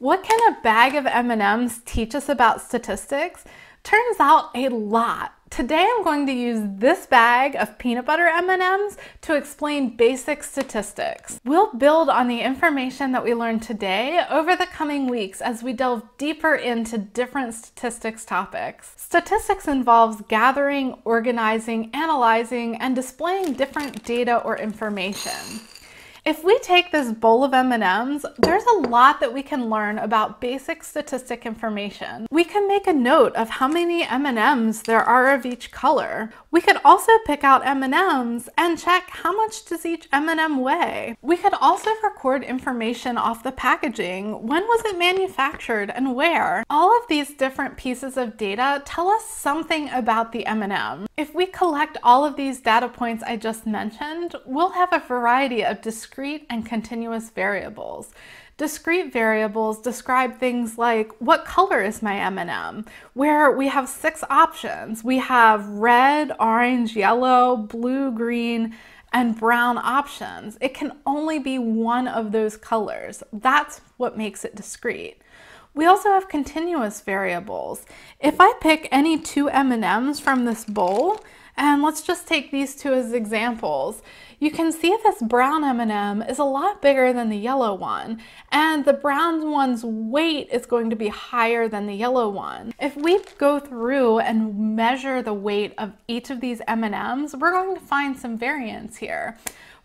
What can a bag of M&Ms teach us about statistics? Turns out a lot. Today I'm going to use this bag of peanut butter M&Ms to explain basic statistics. We'll build on the information that we learned today over the coming weeks as we delve deeper into different statistics topics. Statistics involves gathering, organizing, analyzing, and displaying different data or information. If we take this bowl of M&Ms, there's a lot that we can learn about basic statistic information. We can make a note of how many M&Ms there are of each color. We could also pick out M&Ms and check how much does each M&M weigh. We could also record information off the packaging. When was it manufactured and where? All of these different pieces of data tell us something about the M&M. If we collect all of these data points I just mentioned, we'll have a variety of discrete discrete and continuous variables. Discrete variables describe things like what color is my M&M, where we have six options. We have red, orange, yellow, blue, green, and brown options. It can only be one of those colors. That's what makes it discrete. We also have continuous variables. If I pick any two M&Ms from this bowl, and let's just take these two as examples. You can see this brown M&M is a lot bigger than the yellow one, and the brown one's weight is going to be higher than the yellow one. If we go through and measure the weight of each of these M&Ms, we're going to find some variance here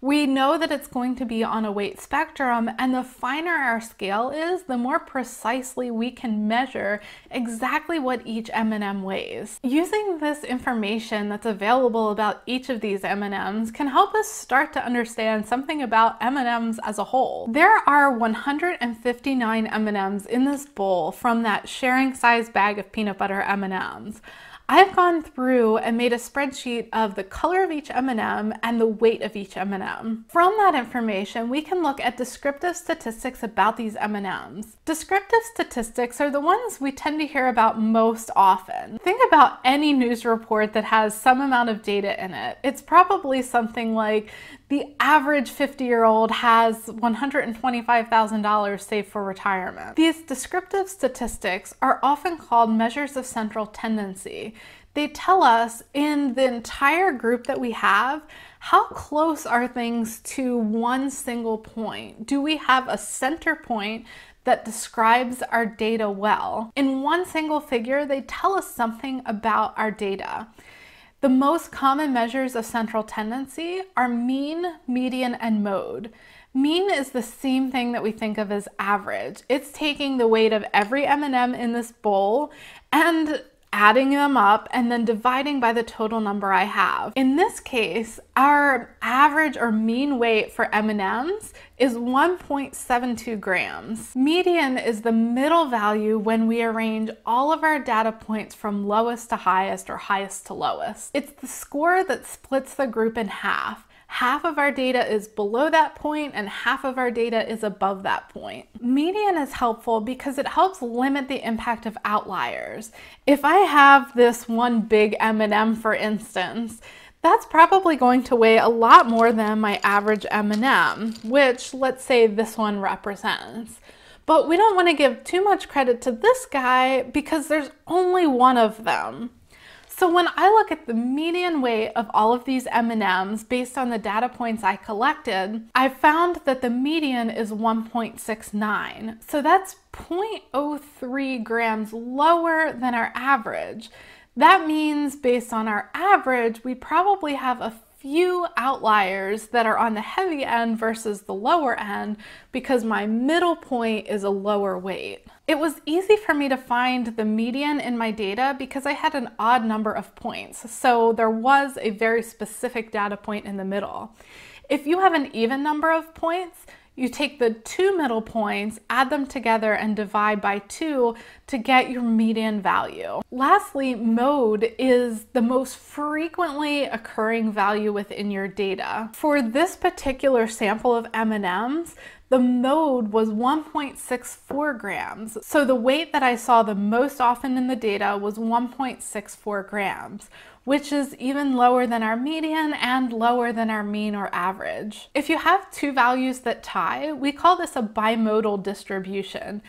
we know that it's going to be on a weight spectrum, and the finer our scale is, the more precisely we can measure exactly what each M&M weighs. Using this information that's available about each of these M&Ms can help us start to understand something about M&Ms as a whole. There are 159 M&Ms in this bowl from that sharing size bag of peanut butter M&Ms. I've gone through and made a spreadsheet of the color of each M&M and the weight of each M&M. From that information, we can look at descriptive statistics about these M&Ms. Descriptive statistics are the ones we tend to hear about most often. Think about any news report that has some amount of data in it. It's probably something like the average 50 year old has $125,000 saved for retirement. These descriptive statistics are often called measures of central tendency. They tell us in the entire group that we have, how close are things to one single point? Do we have a center point that describes our data well? In one single figure, they tell us something about our data. The most common measures of central tendency are mean, median, and mode. Mean is the same thing that we think of as average. It's taking the weight of every M&M in this bowl and adding them up and then dividing by the total number I have. In this case, our average or mean weight for M&Ms is 1.72 grams. Median is the middle value when we arrange all of our data points from lowest to highest or highest to lowest. It's the score that splits the group in half half of our data is below that point and half of our data is above that point. Median is helpful because it helps limit the impact of outliers. If I have this one big M&M for instance, that's probably going to weigh a lot more than my average M&M, which let's say this one represents. But we don't want to give too much credit to this guy because there's only one of them. So when I look at the median weight of all of these M&Ms based on the data points I collected, I found that the median is 1.69. So that's 0.03 grams lower than our average. That means based on our average, we probably have a few outliers that are on the heavy end versus the lower end because my middle point is a lower weight. It was easy for me to find the median in my data because I had an odd number of points. So there was a very specific data point in the middle. If you have an even number of points, you take the two middle points, add them together, and divide by two to get your median value. Lastly, mode is the most frequently occurring value within your data. For this particular sample of M&Ms, the mode was 1.64 grams. So the weight that I saw the most often in the data was 1.64 grams, which is even lower than our median and lower than our mean or average. If you have two values that tie, we call this a bimodal distribution.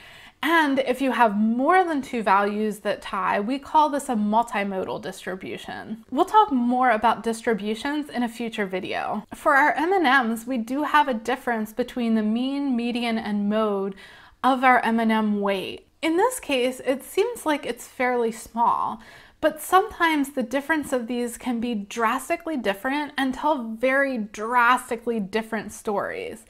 And if you have more than two values that tie, we call this a multimodal distribution. We'll talk more about distributions in a future video. For our M&Ms, we do have a difference between the mean, median, and mode of our M&M weight. In this case, it seems like it's fairly small, but sometimes the difference of these can be drastically different and tell very drastically different stories.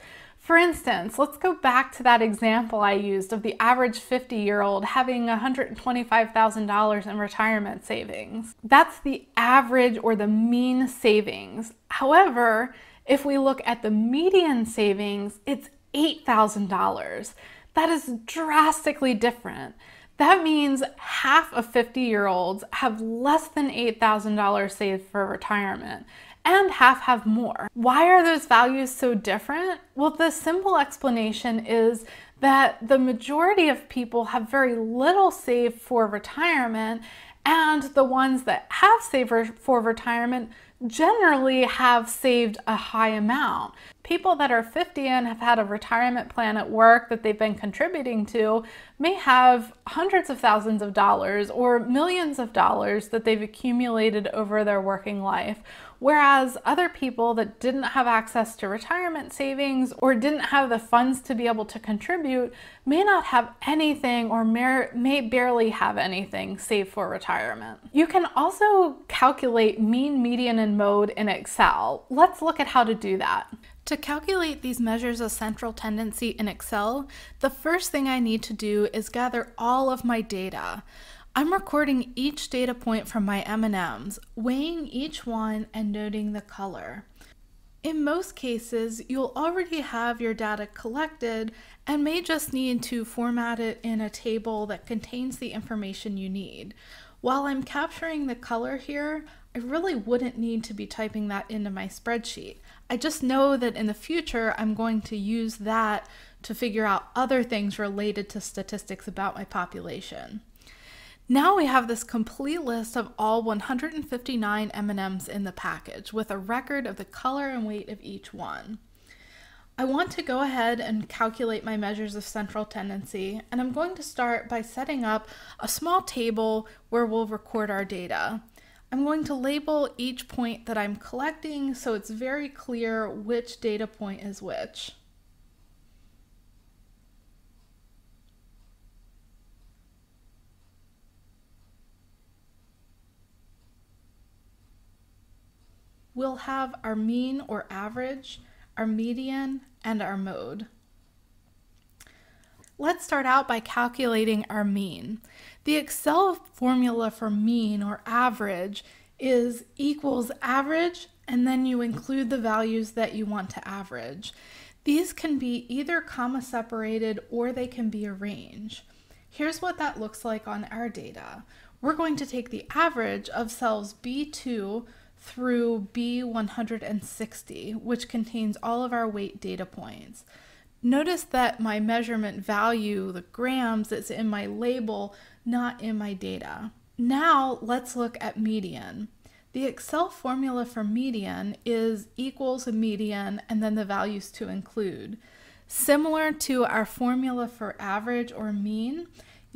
For instance, let's go back to that example I used of the average 50 year old having $125,000 in retirement savings. That's the average or the mean savings. However, if we look at the median savings, it's $8,000. That is drastically different. That means half of 50 year olds have less than $8,000 saved for retirement and half have more. Why are those values so different? Well, the simple explanation is that the majority of people have very little saved for retirement, and the ones that have saved for retirement generally have saved a high amount. People that are 50 and have had a retirement plan at work that they've been contributing to may have hundreds of thousands of dollars or millions of dollars that they've accumulated over their working life. Whereas other people that didn't have access to retirement savings or didn't have the funds to be able to contribute may not have anything or may barely have anything saved for retirement. You can also calculate mean, median, and mode in Excel. Let's look at how to do that. To calculate these measures of central tendency in Excel, the first thing I need to do is gather all of my data. I'm recording each data point from my M&Ms, weighing each one and noting the color. In most cases, you'll already have your data collected and may just need to format it in a table that contains the information you need. While I'm capturing the color here, I really wouldn't need to be typing that into my spreadsheet. I just know that in the future, I'm going to use that to figure out other things related to statistics about my population. Now we have this complete list of all 159 M&Ms in the package with a record of the color and weight of each one. I want to go ahead and calculate my measures of central tendency, and I'm going to start by setting up a small table where we'll record our data. I'm going to label each point that I'm collecting so it's very clear which data point is which. We'll have our mean or average, our median, and our mode. Let's start out by calculating our mean. The Excel formula for mean or average is equals average and then you include the values that you want to average. These can be either comma separated or they can be a range. Here's what that looks like on our data. We're going to take the average of cells B2 through B160, which contains all of our weight data points. Notice that my measurement value, the grams, is in my label, not in my data. Now let's look at median. The Excel formula for median is equals a median and then the values to include. Similar to our formula for average or mean,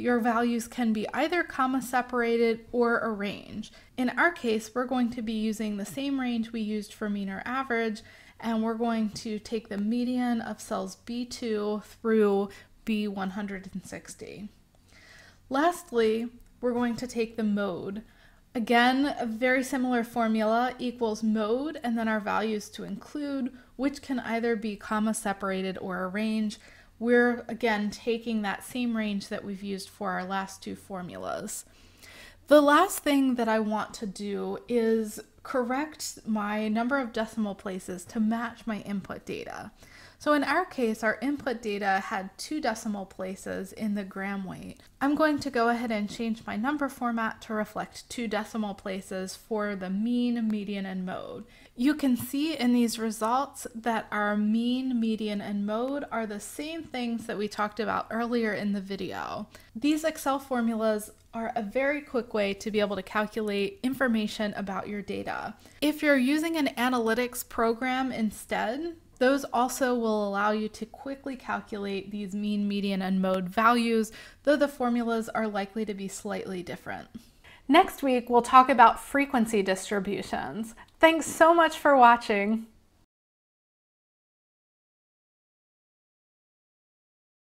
your values can be either comma separated or a range. In our case, we're going to be using the same range we used for mean or average, and we're going to take the median of cells B2 through B160. Lastly, we're going to take the mode. Again, a very similar formula equals mode and then our values to include, which can either be comma separated or a range we're again taking that same range that we've used for our last two formulas. The last thing that I want to do is correct my number of decimal places to match my input data. So in our case, our input data had two decimal places in the gram weight. I'm going to go ahead and change my number format to reflect two decimal places for the mean, median, and mode. You can see in these results that our mean, median, and mode are the same things that we talked about earlier in the video. These Excel formulas are a very quick way to be able to calculate information about your data. If you're using an analytics program instead, Those also will allow you to quickly calculate these mean, median, and mode values, though the formulas are likely to be slightly different. Next week, we'll talk about frequency distributions. Thanks so much for watching.